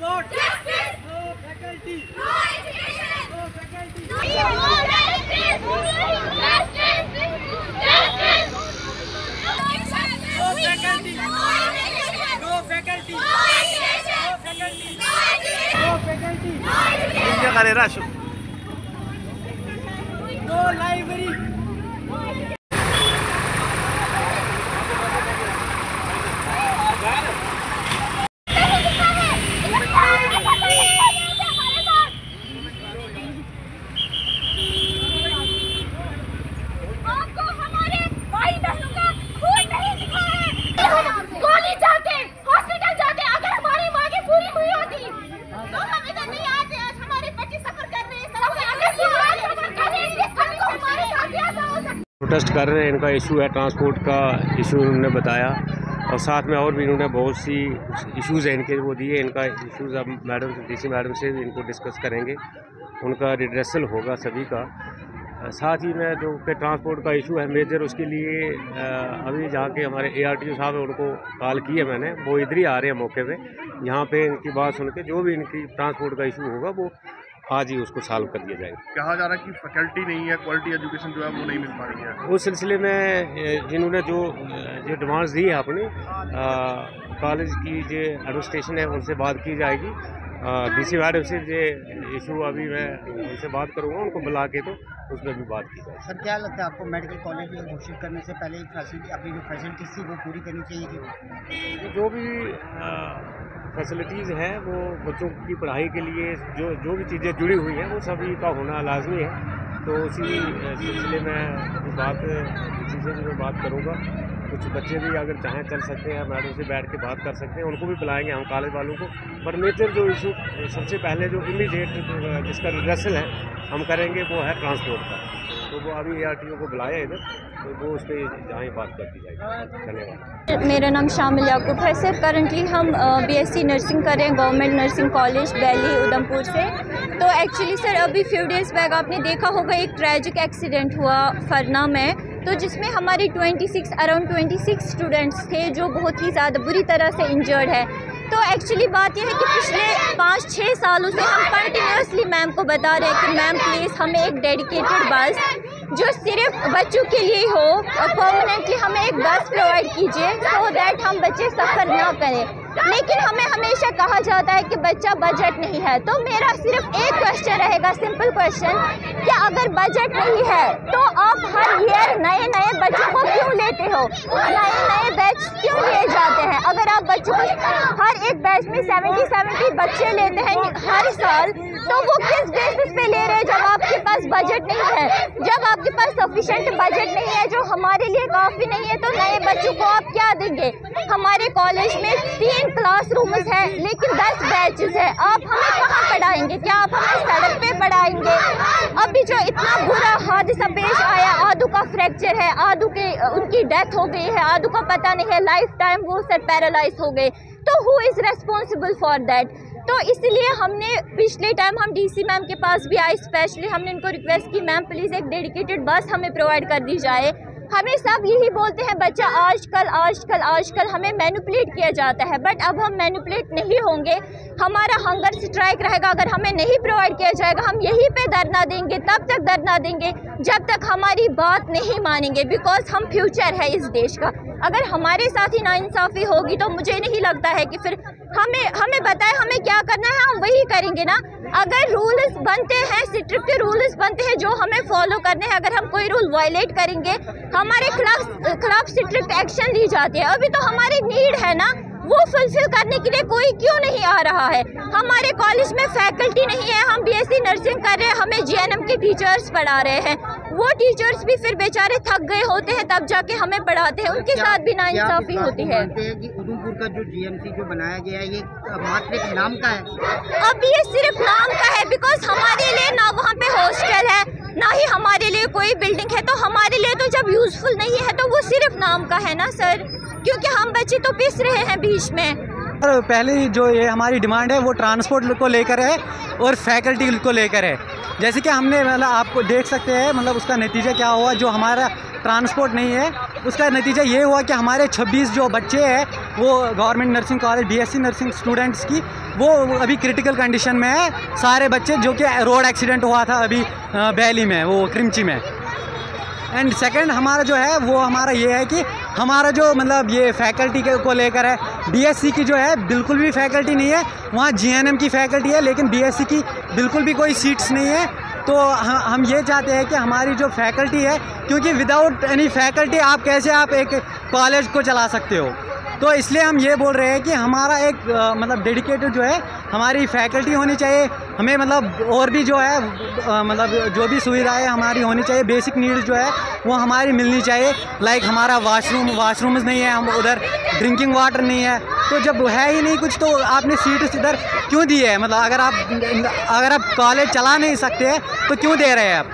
board. Justice. No faculty. No education. No faculty. No justice. Justice. Justice. No faculty. No faculty. No education. No faculty. No education. No faculty. No education. No library. Protest कर रहे हैं, इनका issue है transport का issue उन्होंने बताया। और साथ में और भी इन्होंने बहुत सी इश्यूज़ हैं इनके, वो दिए इनका इश्यूज़ अब मैडम डीसी मैडम से इनको डिस्कस करेंगे। उनका रिड्रेसल होगा सभी का। साथ ही में जो कि ट्रांसपोर्ट का इशू है मेजर उसके लिए अभी जहाँ के हमारे ए आर टी ओ साहब हैं, उनको कॉल की है मैंने। वो इधर ही आ रहे हैं मौके पे। यहाँ पे इनकी बात सुन के जो भी इनकी ट्रांसपोर्ट का इशू होगा, वो आज ही उसको सॉल्व कर दिया जाएगा। कहा जा रहा है कि फैकल्टी नहीं है क्वालिटी एजुकेशन जो है वो नहीं मिल पा रही है। उस सिलसिले में जिन्होंने जो जो डिमांड्स दी है अपनी कॉलेज की जो एडमिनिस्ट्रेशन है उनसे बात की जाएगी। डीसी मैडम से जो इशू अभी मैं उनसे बात करूँगा उनको बुला के तो उसमें भी बात की जाएगी। सर क्या लगता है आपको मेडिकल कॉलेज में घोषित करने से पहले अपनी जो फैसिलिटीज़ थी वो पूरी करनी चाहिए थी? जो भी फैसिलिटीज़ हैं, वो बच्चों की पढ़ाई के लिए जो जो भी चीज़ें जुड़ी हुई हैं, वो सभी का होना लाजमी है। तो उसी सिलसिले में बात इसी से भी मैं बात करूँगा। कुछ बच्चे भी अगर चाहें चल सकते हैं, मैडम से बैठ के बात कर सकते हैं, उनको भी बुलाएँगे हम कॉलेज वालों को। पर मेजर जो इशू सबसे पहले जो इमीडिएट जिसका रिहर्सल है, हम करेंगे, वो है ट्रांसपोर्ट का। तो वो अभी ए को बुलाया इधर। तो वो उस पर जहाँ बात धन्यवाद। मेरा नाम शामिल याकूब है। सर करंटली हम बीएससी नर्सिंग कर रहे हैं government nursing college Delhi Udhampur से। तो एक्चुअली सर, अभी फ्यू डेज़ बैक आपने देखा होगा, एक ट्रैजिक एक्सीडेंट हुआ फरना में। तो जिसमें हमारे 26 अराउंड 26 स्टूडेंट्स थे, जो बहुत ही ज़्यादा बुरी तरह से इंजर्ड है। तो एक्चुअली बात यह है कि पिछले पाँच छः सालों से हम कंटिन्यूसली मैम को बता रहे हैं कि मैम प्लीज़ हमें एक डेडिकेटेड बस जो सिर्फ़ बच्चों के लिए हो परमानेंटली हमें एक बस प्रोवाइड कीजिए सो दैट हम बच्चे सफ़र ना करें। लेकिन हमें हमेशा कहा जाता है कि बच्चा बजट नहीं है। तो मेरा सिर्फ़ एक क्वेश्चन रहेगा सिंपल क्वेश्चन कि अगर बजट नहीं है तो आप हर ईयर नए नए बच्चों को क्यों लेते हो? नए नए बैच क्यों लिए जाते हैं? अगर आप बच्चों को हर एक बैच में सेवेंटी सेवेंटी बच्चे लेते हैं हर साल तो वो किस बेसिस पे ले रहे हैं जब आपके पास बजट नहीं है? जब आपके पास सफिशेंट बजट नहीं है, जो हमारे लिए काफ़ी नहीं है तो नए बच्चों को आप क्या देंगे? हमारे कॉलेज में तीन क्लासरूम्स है, लेकिन दस बैचेस है। आप हमें कहाँ पढ़ाएँगे? क्या आप हमें सड़क पे पढ़ाएँगे? अभी जो इतना बुरा हादसा पेश आया, आदू का फ्रैक्चर है, आदू के, उनकी डेथ हो गई है, आदू का पता नहीं है लाइफ टाइम वो सर पैरालाइज हो गए। तो who is responsible for that तो इसलिए हमने पिछले टाइम हम डीसी मैम के पास भी आए स्पेशली हमने इनको रिक्वेस्ट की मैम प्लीज़ एक डेडिकेटेड बस हमें प्रोवाइड कर दी जाए। हमें सब यही बोलते हैं, बच्चा, आजकल आजकल आजकल हमें मैनिपुलेट किया जाता है बट अब हम मैनिपुलेट नहीं होंगे। हमारा हंगर स्ट्राइक रहेगा, अगर हमें नहीं प्रोवाइड किया जाएगा, हम यहीं पे धरना देंगे, तब तक धरना देंगे, जब तक हमारी बात नहीं मानेंगे बिकॉज़ हम फ्यूचर है इस देश का। अगर हमारे साथ ही नाइंसाफ़ी होगी तो मुझे नहीं लगता है कि फिर हमें हमें बताए, हमें क्या करना है, हम वही करेंगे ना। अगर रूल्स बनते हैं स्ट्रिक्ट रूल्स बनते हैं जो हमें फॉलो करने हैं अगर हम कोई रूल वायलेट करेंगे हमारे खिलाफ खिलाफ स्ट्रिक्ट एक्शन ली जाती है। अभी तो हमारी नीड है ना वो फुलफिल करने के लिए कोई क्यों नहीं आ रहा है? हमारे कॉलेज में फैकल्टी नहीं है हम बीएससी नर्सिंग कर रहे हैं हमें जीएनएम के टीचर्स पढ़ा रहे हैं। वो टीचर्स भी फिर बेचारे थक गए होते हैं तब जाके हमें पढ़ाते हैं। उनके साथ भी क्या आप इस नाइंसाफ़ी होती है। कि उधमपुर का जो जीएमसी जो बनाया गया है ये मात्र एक नाम का है? अब ये सिर्फ़ नाम का है बिकॉज़ हमारे लिए ना वहाँ पे हॉस्टल है ना ही हमारे लिए कोई बिल्डिंग है तो हमारे लिए तो जब यूज़फुल नहीं है तो वो सिर्फ़ नाम का है ना सर क्योंकि हम बच्चे तो पिस रहे हैं बीच में। और पहले जो ये हमारी डिमांड है, वो ट्रांसपोर्ट को लेकर है और फैकल्टी को लेकर है। जैसे कि हमने मतलब आपको देख सकते हैं मतलब उसका नतीजा क्या हुआ, जो हमारा ट्रांसपोर्ट नहीं है, उसका नतीजा ये हुआ कि हमारे 26 जो बच्चे हैं, वो government nursing college, BSc nursing students की, वो अभी क्रिटिकल कंडीशन में है। सारे बच्चे जो कि रोड एक्सीडेंट हुआ था अभी बैली में, वो क्रिमची में। एंड सेकंड हमारा जो है, वो हमारा ये है कि हमारा जो मतलब ये फैकल्टी को लेकर है बीएससी की जो है, बिल्कुल भी फैकल्टी नहीं है। वहाँ जीएनएम की फैकल्टी है, लेकिन बीएससी की बिल्कुल भी कोई सीट्स नहीं है। तो हम हम ये चाहते हैं कि हमारी जो फैकल्टी है, क्योंकि विदाउट एनी फैकल्टी आप कैसे आप एक कॉलेज को चला सकते हो? तो इसलिए हम ये बोल रहे हैं कि हमारा एक मतलब डेडिकेटेड जो है, हमारी फैकल्टी होनी चाहिए। हमें मतलब और भी जो है मतलब जो भी सुविधाएँ हमारी होनी चाहिए बेसिक नीड्स जो है, वो हमारी मिलनी चाहिए। लाइक हमारा वाशरूम वाशरूम्स नहीं है, हम उधर ड्रिंकिंग वाटर नहीं है। तो जब है ही नहीं कुछ तो आपने सीट इधर क्यों दी है? मतलब अगर आप अगर आप कॉलेज चला नहीं सकते तो क्यों दे रहे हैं आप?